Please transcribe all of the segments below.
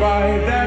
by that.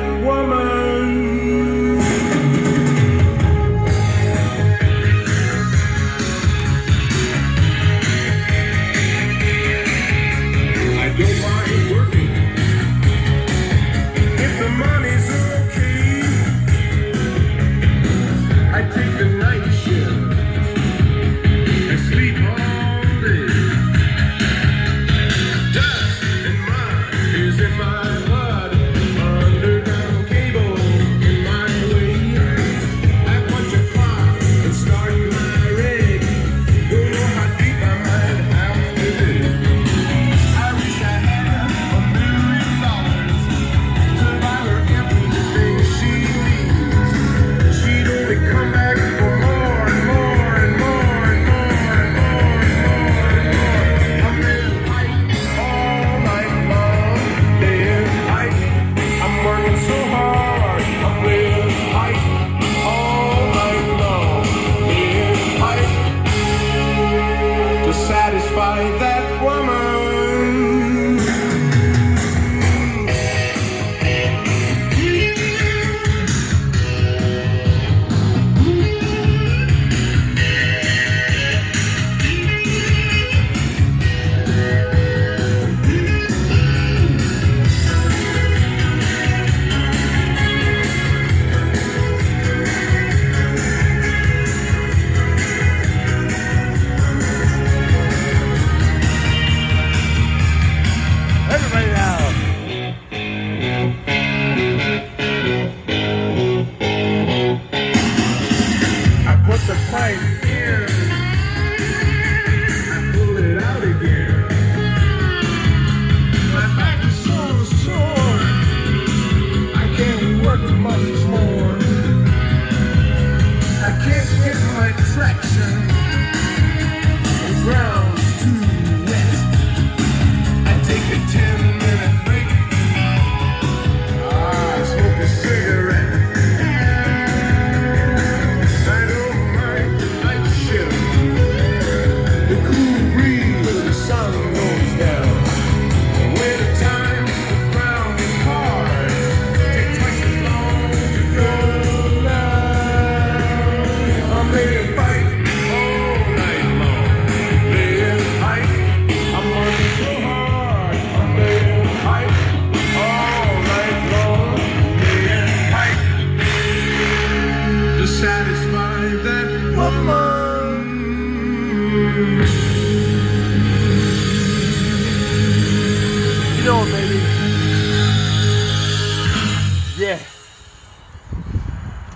baby.